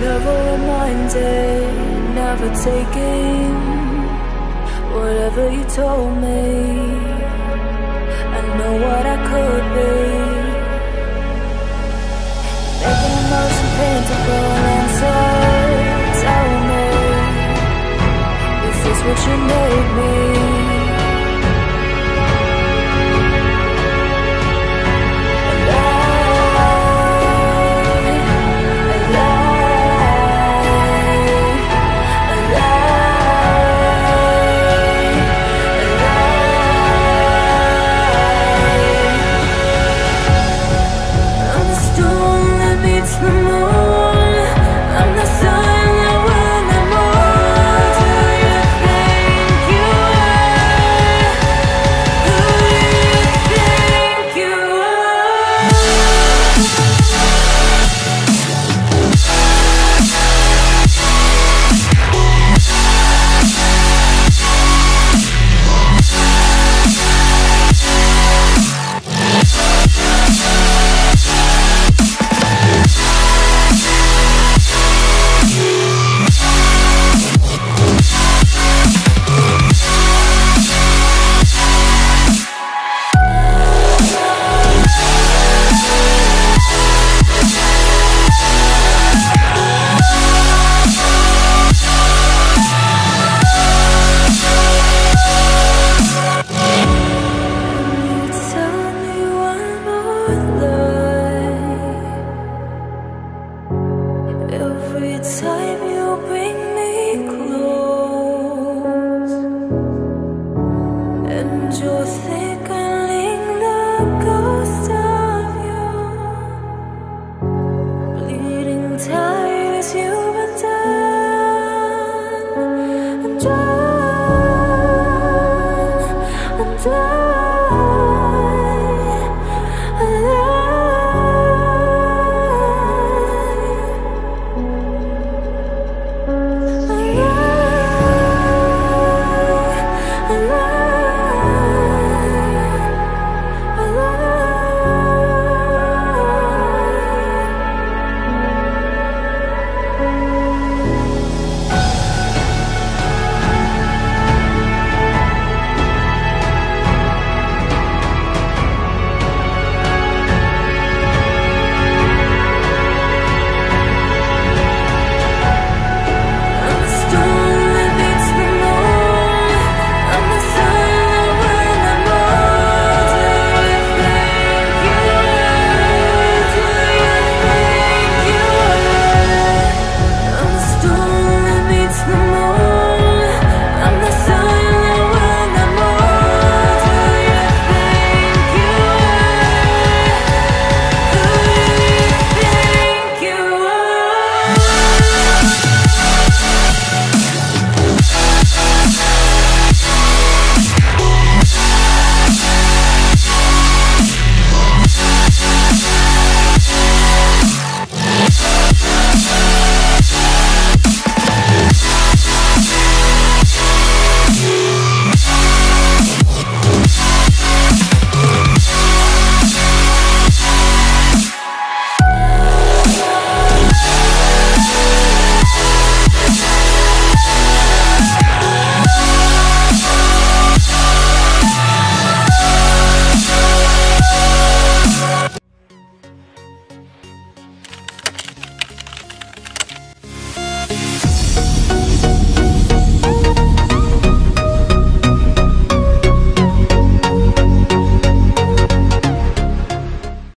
Never reminded, never taking Whatever you told me I know what I could be.